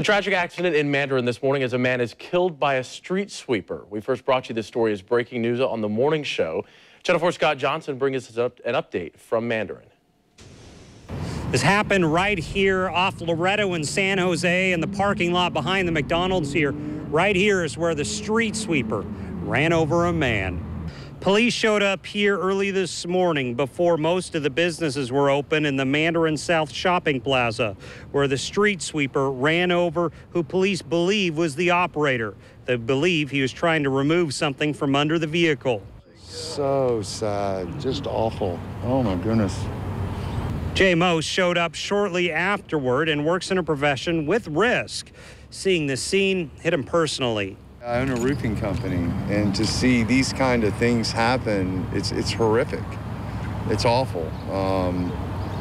A tragic accident in Mandarin this morning as a man is killed by a street sweeper. We first brought you this story as breaking news on the morning show. Channel 4 Scott Johnson brings us an update from Mandarin. This happened right here off Loretto in San Jose in the parking lot behind the McDonald's here. Right here is where the street sweeper ran over a man. Police showed up here early this morning before most of the businesses were open in the Mandarin South Shopping Plaza, where the street sweeper ran over who police believe was the operator. They believe he was trying to remove something from under the vehicle. So sad, just awful. Oh my goodness. Jay Mose showed up shortly afterward and works in a profession with risk. Seeing the scene hit him personally. I own a roofing company, and to see these kind of things happen, it's it's horrific. It's awful. Um,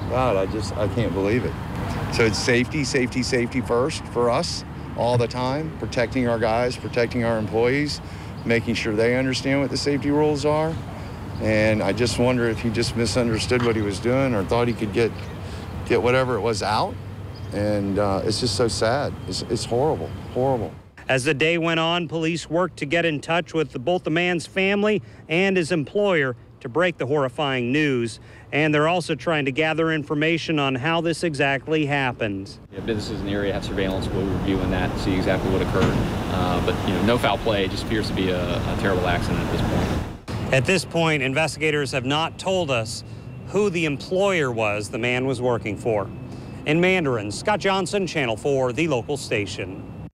God, I just I can't believe it. So it's safety, safety, safety first for us all the time, protecting our guys, protecting our employees, making sure they understand what the safety rules are. And I just wonder if he just misunderstood what he was doing or thought he could get get whatever it was out. And uh, it's just so sad. It's, it's horrible, horrible. As the day went on, police worked to get in touch with both the man's family and his employer to break the horrifying news. And they're also trying to gather information on how this exactly happened. Yeah, businesses in the area have surveillance. We'll be reviewing that to see exactly what occurred. Uh, but you know, no foul play. It just appears to be a, a terrible accident at this point. At this point, investigators have not told us who the employer was the man was working for. In Mandarin, Scott Johnson, Channel 4, the local station.